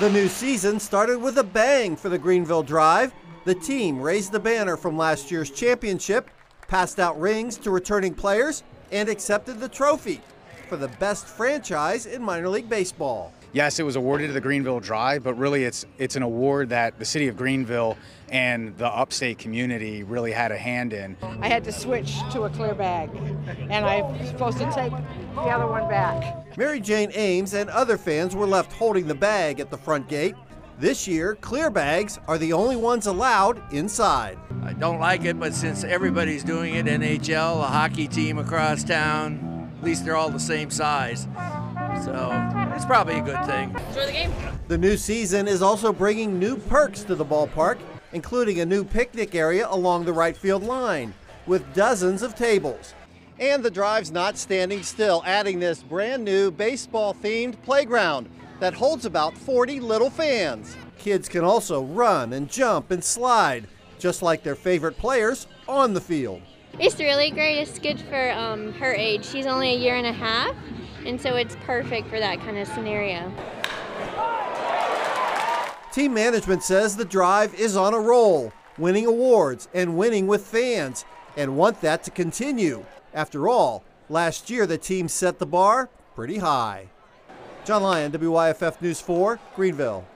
The new season started with a bang for the Greenville Drive. The team raised the banner from last year's championship, passed out rings to returning players, and accepted the trophy for the best franchise in minor league baseball. Yes, it was awarded to the Greenville Drive, but really it's it's an award that the city of Greenville and the upstate community really had a hand in. I had to switch to a clear bag, and I'm supposed to take the other one back. Mary Jane Ames and other fans were left holding the bag at the front gate. This year, clear bags are the only ones allowed inside. I don't like it, but since everybody's doing it, NHL, a hockey team across town, at least they're all the same size. So it's probably a good thing. Enjoy the game. The new season is also bringing new perks to the ballpark, including a new picnic area along the right field line with dozens of tables. And the drive's not standing still, adding this brand new baseball themed playground that holds about 40 little fans. Kids can also run and jump and slide, just like their favorite players on the field. It's really great. It's good for um, her age. She's only a year and a half, and so it's perfect for that kind of scenario. Team management says the drive is on a roll, winning awards and winning with fans, and want that to continue. After all, last year the team set the bar pretty high. John Lyon, WYFF News 4, Greenville.